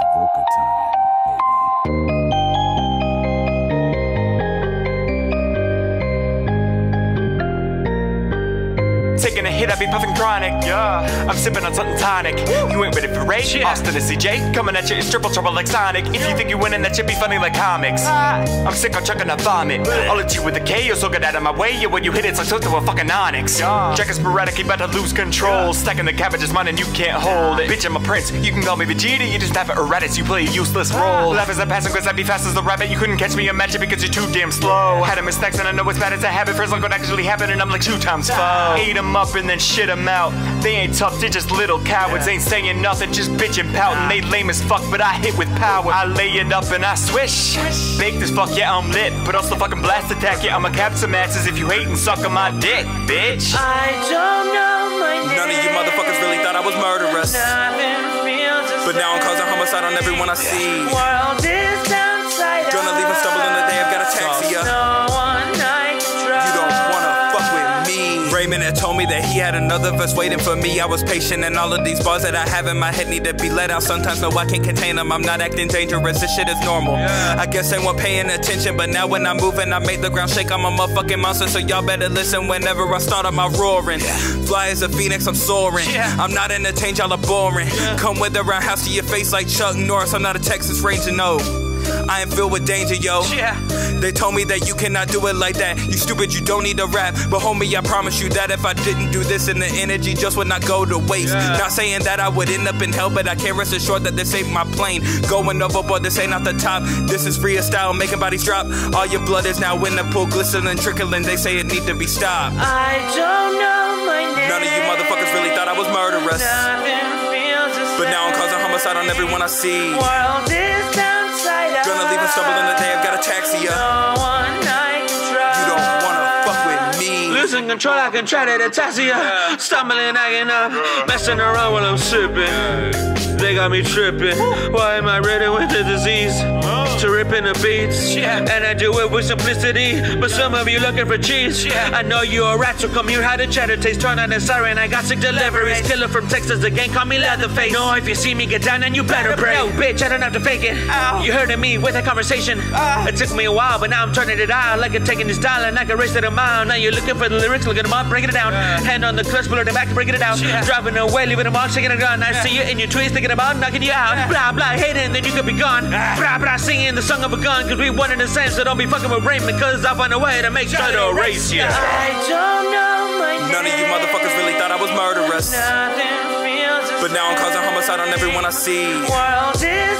Vocal time, Taking a hit, I be puffing chronic. Yeah, I'm sipping on something tonic. You ain't ready for rage. raid. Austin and CJ coming at you, it's triple trouble like Sonic. If you think you winning, that shit be funny like comics. I'm sick of chucking a vomit. I'll hit you with a K, you're so get out of my way. Yeah, when you hit it, it's like something with fucking onyx. Check is sporadic, you about to lose control. Stacking the cabbage is mine and you can't hold it. Bitch, I'm a prince. You can call me Vegeta, you just have erratic. You play a useless role. Life is a passing quiz, I'd be fast as the rabbit. You couldn't catch me in magic because you're too damn slow. Had a mistakes and I know it's bad, it's a habit. First, look what actually happened, and I'm like two times foe. Ate 'em up and then shit 'em out. They ain't tough, they just little cowards. Ain't saying nothing, just bitching, pouting. They lame as fuck, but I hit with power. I lay it up and I swish. Baked as fuck, yeah, I'm lit. But also fucking blast attack, yeah, I'ma cap some asses if you hate and suck on my dick, bitch. I don't know my name. None of you motherfuckers really thought I was murderous. Nothing feels the But now I'm same. causing homicide on everyone I see. World is downside Gonna leave 'em stumbling today, I've that he had another verse waiting for me. I was patient, and all of these bars that I have in my head need to be let out. Sometimes, no, I can't contain them. I'm not acting dangerous. This shit is normal. I guess they weren't paying attention, but now when I'm moving, I make the ground shake. I'm a motherfucking monster, so y'all better listen whenever I start on my roaring. Fly as a phoenix, I'm soaring. Yeah. I'm not entertained, y'all are boring. Come with a roundhouse to your face like Chuck Norris. I'm not a Texas Ranger, no. I am filled with danger, yo. Yeah. They told me that you cannot do it like that. You stupid, you don't need to rap. But homie, I promise you that if I didn't do this, then the energy just would not go to waste. Not saying that I would end up in hell, but I can't rest assured that this ain't my plane. Going overboard, this ain't not the top. This is freestyle, making bodies drop. All your blood is now in the pool, glistening, trickling. They say it need to be stopped. I don't know my name. None of you motherfuckers really thought I was murderous. Nothing feels the But now I'm causing homicide on everyone I see. World is downside Gonna leave 'em stumbling today, I've got ataxia, yeah. No one I can trust. You don't wanna fuck with me. Losing control, I can try to attach ya. Stumbling, acting up, messing around while I'm sipping. They got me tripping. Why am I ridden with the disease? To rip in the beats, Yeah. and I do it with simplicity. But some of you looking for cheese. Yeah. I know you a rat, so come here, how the cheddar taste. Turn on the siren, I got sick deliveries. Killer from Texas, the gang call me Leatherface. No, if you see me get down, then you better pray. Yo, bitch, I don't have to fake it. Oh. You heard of me with that conversation. Oh. It took me a while, but now I'm turning it out. Like I'm taking this dial and I can race it a mile. Now you're looking for the lyrics, looking them up, breaking it down. Hand on the clutch, pulling it back, breaking it down. Driving away, leaving them all, shaking it down. I see you in your tweets, thinking about knocking you out. Blah, blah, hating, then you could be gone. Ah. Blah, blah, singing the song of a gun, cause we one in the same, so don't be fucking with ReyMenn, cause I find a way to make sure to erase you. I don't know my name. None of you motherfuckers really thought I was murderous. Nothing feels But now I'm causing homicide on everyone I see. World is